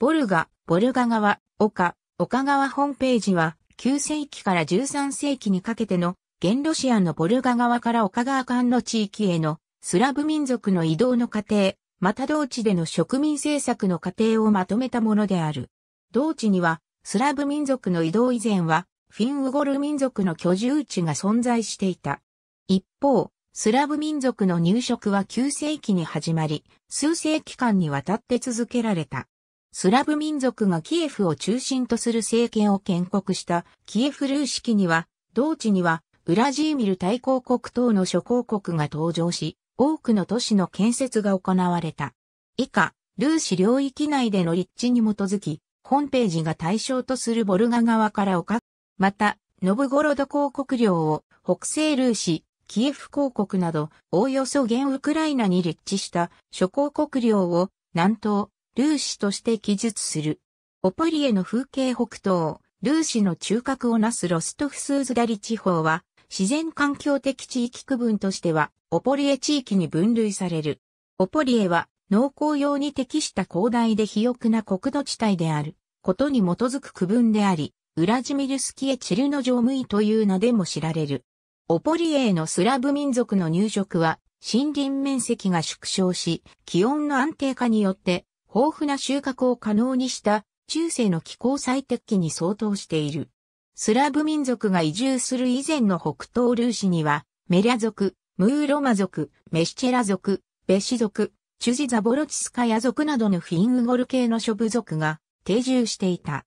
ボルガ、ボルガ川、岡、岡川本ページは9世紀から13世紀にかけての現ロシアのボルガ川から岡川間の地域へのスラブ民族の移動の過程、また同地での植民政策の過程をまとめたものである。同地にはスラブ民族の移動以前はフィンウゴル民族の居住地が存在していた。一方、スラブ民族の入植は9世紀に始まり、数世紀間にわたって続けられた。スラブ民族がキエフを中心とする政権を建国したキエフルー式には、同地にはウラジーミル大公国等の諸公国が登場し、多くの都市の建設が行われた。以下、ルーシ領域内での立地に基づき、本ページが対象とするボルガ川から丘、また、ノブゴロド公国領を北西ルーシ、キエフ公国など、おおよそ現ウクライナに立地した諸公国領を南東、ルーシとして記述する。オポリエの風景北東、ルーシの中核をなすロストフスーズダリ地方は、自然環境的地域区分としては、オポリエ地域に分類される。オポリエは、農耕用に適した広大で肥沃な国土地帯であることに基づく区分であり、ウラジミルスキエチルノジョムイという名でも知られる。オポリエへのスラブ民族の入植は、森林面積が縮小し、気温の安定化によって豊富な収穫を可能にした中世の気候最適期に相当している。スラブ民族が移住する以前の北東ルーシには、メリャ族、ムーロマ族、メシチェラ族、ベシ族、チュジザボロチスカヤ族などのフィンウゴル系の諸部族が定住していた。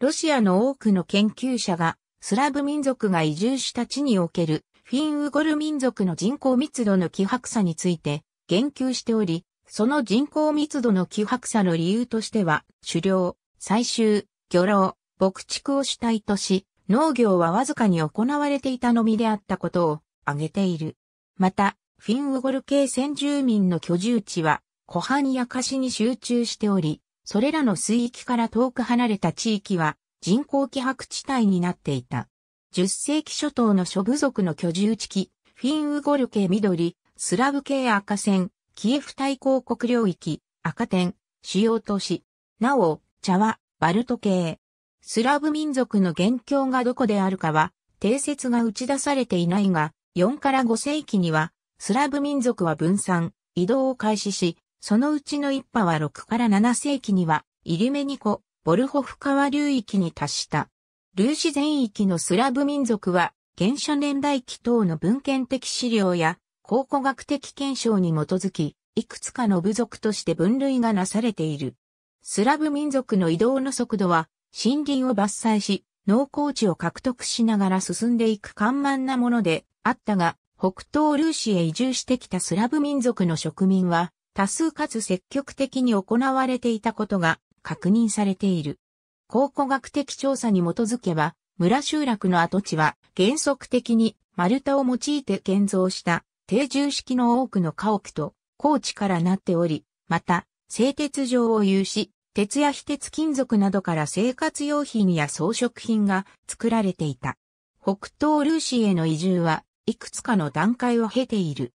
ロシアの多くの研究者がスラブ民族が移住した地におけるフィンウゴル民族の人口密度の希薄さについて言及しており、その人口密度の希薄さの理由としては、狩猟、採集、漁労、牧畜を主体とし、農業はわずかに行われていたのみであったことを挙げている。また、フィンウゴル系先住民の居住地は、湖畔やカシに集中しており、それらの水域から遠く離れた地域は人工希薄地帯になっていた。10世紀初頭の諸部族の居住地域、フィンウゴル系緑、スラブ系赤線、キエフ大公国領域、赤点、主要都市、なお、茶は、バルト系。スラブ民族の元凶がどこであるかは、定説が打ち出されていないが、4から5世紀には、スラブ民族は分散、移動を開始し、そのうちの一派は6から7世紀には、イリメニコ、ボルホフ川流域に達した。ルーシ全域のスラブ民族は、原初年代期等の文献的資料や考古学的検証に基づき、いくつかの部族として分類がなされている。スラブ民族の移動の速度は、森林を伐採し、農耕地を獲得しながら進んでいく緩慢なものであったが、北東ルーシへ移住してきたスラブ民族の植民は、多数かつ積極的に行われていたことが確認されている。考古学的調査に基づけば、村集落の跡地は原則的に丸太を用いて建造した定住式の多くの家屋と高地からなっており、また、製鉄場を有し、鉄や非鉄金属などから生活用品や装飾品が作られていた。北東ルーシーへの移住はいくつかの段階を経ている。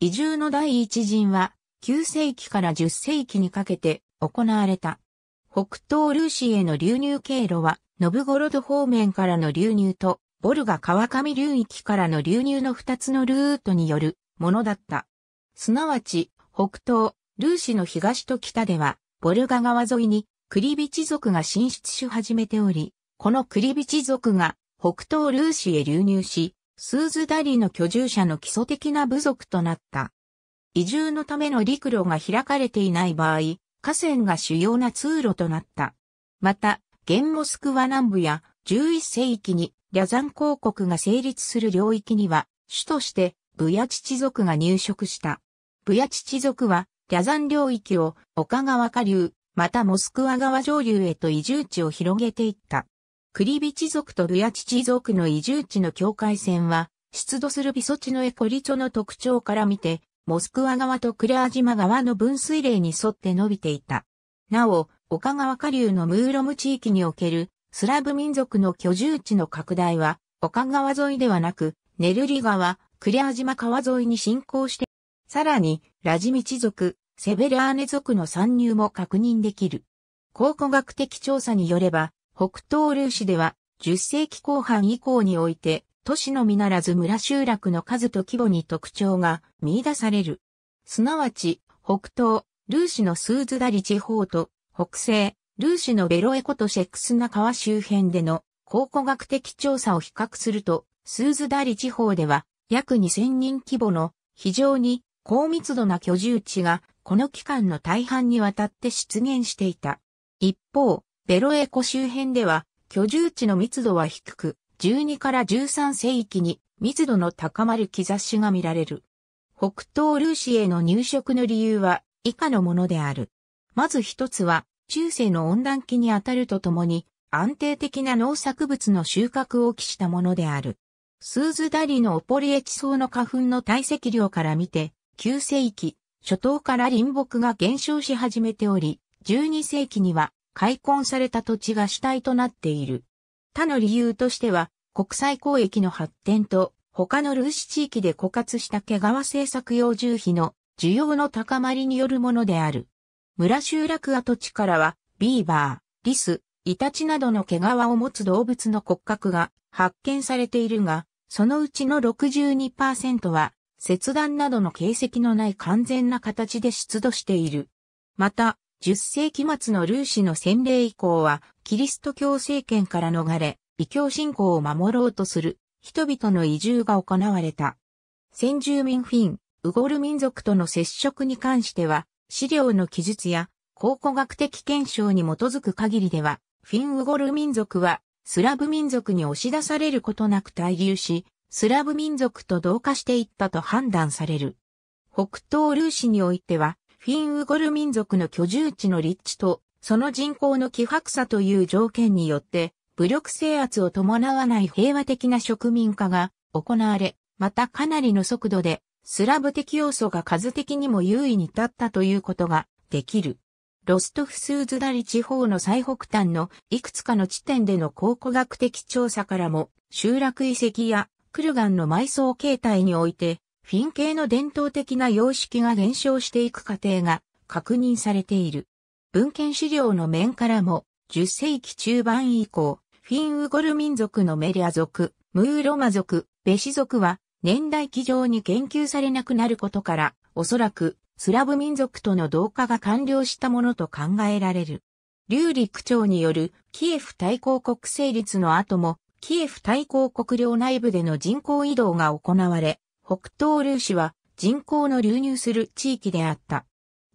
移住の第一陣は9世紀から10世紀にかけて行われた。北東ルーシへの流入経路はノブゴロド方面からの流入と、ボルガ川上流域からの流入の二つのルートによるものだった。すなわち、北東、ルーシの東と北では、ボルガ川沿いにクリビチ族が進出し始めており、このクリビチ族が北東ルーシへ流入し、スーズダリの居住者の基礎的な部族となった。移住のための陸路が開かれていない場合、河川が主要な通路となった。また、ゲンモスクワ南部や11世紀にリャザン公国が成立する領域には、主としてブヤチチ族が入植した。ブヤチチ族は、リャザン領域を岡川下流、またモスクワ川上流へと移住地を広げていった。クリビチ族とブヤチチ族の移住地の境界線は、出土するビソチのエコリチョの特徴から見て、モスクワ川とクレア島川の分水嶺に沿って伸びていた。なお、岡川下流のムーロム地域におけるスラブ民族の居住地の拡大は、岡川沿いではなく、ネルリ川、クリア島川沿いに進行して、さらに、ラジミチ族、セベラーネ族の参入も確認できる。考古学的調査によれば、北東ルーシでは、10世紀後半以降において、都市のみならず村集落の数と規模に特徴が見出される。すなわち、北東、ルーシのスーズダリ地方と、北西、ルーシのベロエコとシェクスナ川周辺での考古学的調査を比較すると、スーズダリ地方では約2000人規模の非常に高密度な居住地がこの期間の大半にわたって出現していた。一方、ベロエコ周辺では居住地の密度は低く、12から13世紀に密度の高まる兆しが見られる。北東ルーシへの入植の理由は以下のものである。まず一つは中世の温暖期にあたるとともに安定的な農作物の収穫を期したものである。スーズダリのオポリエチソウの花粉の堆積量から見て、9世紀、初頭から林木が減少し始めており、12世紀には開墾された土地が主体となっている。他の理由としては、国際交易の発展と、他のルーシ地域で枯渇した毛皮製作用重費の需要の高まりによるものである。村集落跡地からは、ビーバー、リス、イタチなどの毛皮を持つ動物の骨格が発見されているが、そのうちの62%は切断などの形跡のない完全な形で出土している。また、10世紀末のルーシの洗礼以降は、キリスト教政権から逃れ、異教信仰を守ろうとする人々の移住が行われた。先住民フィン、ウゴル民族との接触に関しては、資料の記述や考古学的検証に基づく限りでは、フィンウゴル民族はスラブ民族に押し出されることなく滞留し、スラブ民族と同化していったと判断される。北東ルーシにおいては、フィンウゴル民族の居住地の立地と、その人口の希薄さという条件によって、武力制圧を伴わない平和的な植民化が行われ、またかなりの速度で、スラブ的要素が数的にも優位に立ったということができる。ロストフスーズダリ地方の最北端のいくつかの地点での考古学的調査からも、集落遺跡やクルガンの埋葬形態において、フィン系の伝統的な様式が減少していく過程が確認されている。文献資料の面からも、10世紀中盤以降、フィンウゴル民族のメリア族、ムーロマ族、ベシ族は年代記上に研究されなくなることから、おそらくスラブ民族との同化が完了したものと考えられる。劉陸長によるキエフ対抗国成立の後もキエフ対抗国領内部での人口移動が行われ、北東ルーシは人口の流入する地域であった。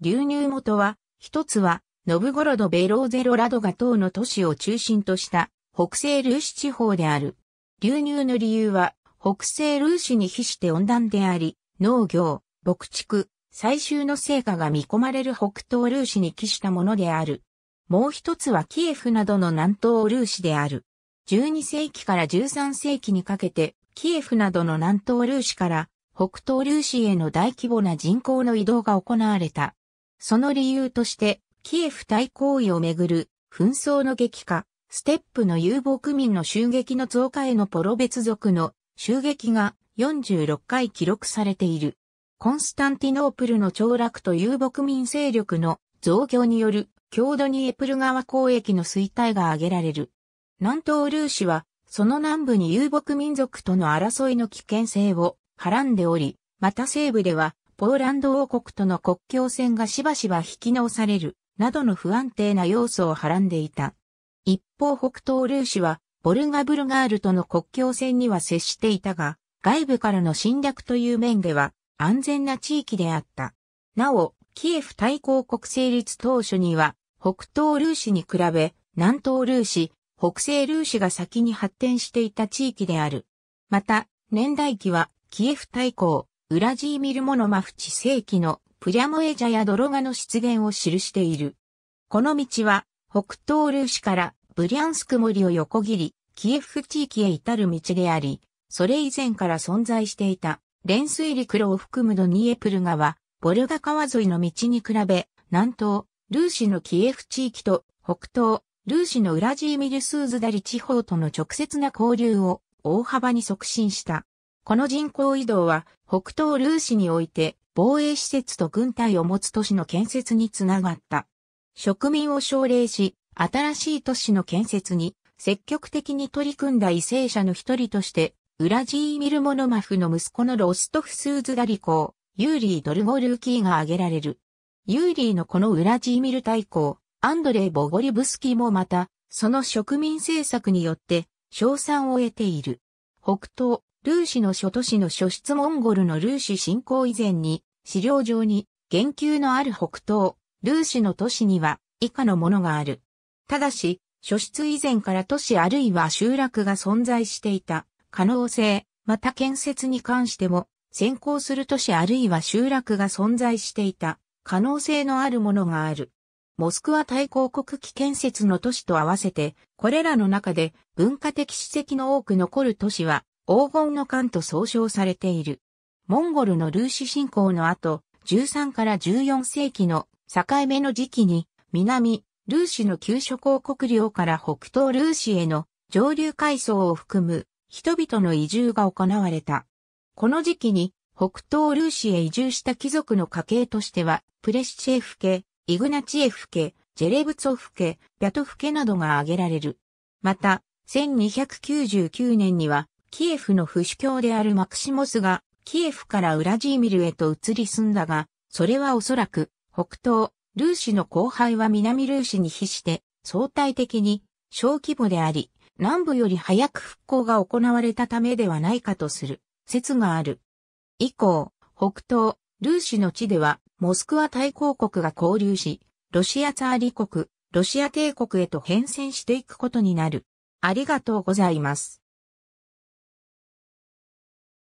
流入元は、一つは、ノブゴロド・ベローゼロラドガ等の都市を中心とした北西ルーシ地方である。流入の理由は、北西ルーシに比して温暖であり、農業、牧畜、採集の成果が見込まれる北東ルーシに帰したものである。もう一つはキエフなどの南東ルーシである。12世紀から13世紀にかけて、キエフなどの南東ルーシから北東ルーシへの大規模な人口の移動が行われた。その理由として、キエフ対行為をめぐる紛争の激化、ステップの遊牧民の襲撃の増加へのポロ別族の襲撃が46回記録されている。コンスタンティノープルの凋落と遊牧民勢力の増強による郷土にエプル川交易の衰退が挙げられる。南東ルーシは、その南部に遊牧民族との争いの危険性をはらんでおり、また西部では、ポーランド王国との国境線がしばしば引き直される、などの不安定な要素をはらんでいた。一方北東ルーシは、ボルガブルガールとの国境線には接していたが、外部からの侵略という面では安全な地域であった。なお、キエフ対抗国成立当初には、北東ルーシに比べ、南東ルーシ、北西ルーシが先に発展していた地域である。また、年代記は、キエフ大公、ウラジーミルモノマフ地世紀のプリャモエジャやドロガの出現を記している。この道は、北東ルーシからブリャンスク森を横切り、キエフ地域へ至る道であり、それ以前から存在していた、連水陸路を含むドニエプル川、ボルガ川沿いの道に比べ、南東、ルーシのキエフ地域と北東、ルーシのウラジーミルスーズダリ地方との直接な交流を大幅に促進した。この人口移動は北東ルーシにおいて防衛施設と軍隊を持つ都市の建設につながった。植民を奨励し、新しい都市の建設に積極的に取り組んだ為政者の一人として、ウラジーミル・モノマフの息子のロストフ・スーズダリ公、ユーリー・ドルゴルーキーが挙げられる。ユーリーのこのウラジーミル大公、アンドレイ・ボゴリブスキーもまた、その植民政策によって、賞賛を得ている。北東、ルーシの諸都市の諸出モンゴルのルーシ侵攻以前に、資料上に言及のある北東、ルーシの都市には以下のものがある。ただし、初出以前から都市あるいは集落が存在していた可能性、また建設に関しても先行する都市あるいは集落が存在していた可能性のあるものがある。モスクワ対抗国旗建設の都市と合わせて、これらの中で文化的史跡の多く残る都市は黄金の間と総称されている。モンゴルのルーシ侵攻の後、13から14世紀の境目の時期に南、ルーシの旧諸公国領から北東ルーシへの上流階層を含む人々の移住が行われた。この時期に北東ルーシへ移住した貴族の家系としては、プレッシェフ家、イグナチエフ家、ジェレブツォフ家、ビャトフ家などが挙げられる。また、1299年には、キエフの不死教であるマクシモスが、キエフからウラジーミルへと移り住んだが、それはおそらく、北東、ルーシの後輩は南ルーシに比して相対的に小規模であり、南部より早く復興が行われたためではないかとする説がある。以降、北東、ルーシの地ではモスクワ大公国が交流し、ロシアツアーリ国、ロシア帝国へと変遷していくことになる。ありがとうございます。